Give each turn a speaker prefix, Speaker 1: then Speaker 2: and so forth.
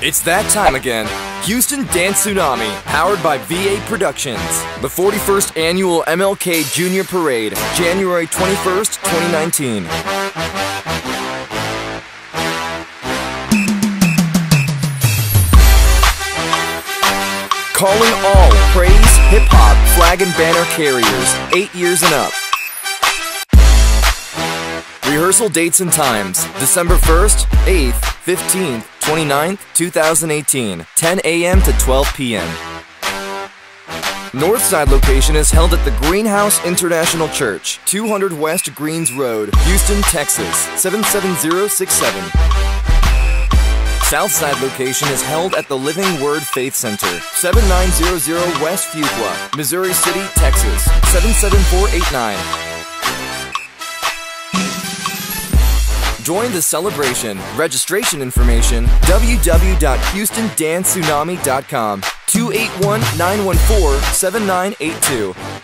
Speaker 1: It's that time again. Houston Dance Tsunami, powered by VA Productions. The 41st Annual MLK Junior Parade, January 21st, 2019. Calling all praise, hip hop, flag and banner carriers, 8 years and up. Rehearsal dates and times December 1st, 8th, 15th, 29th, 2018, 10 a.m. to 12 p.m. Northside location is held at the Greenhouse International Church, 200 West Greens Road, Houston, Texas, 77067. Southside location is held at the Living Word Faith Center, 7900 West Fuqua, Missouri City, Texas, 77489. Join the celebration. Registration information www.houstondancetsunami.com 281 914 7982.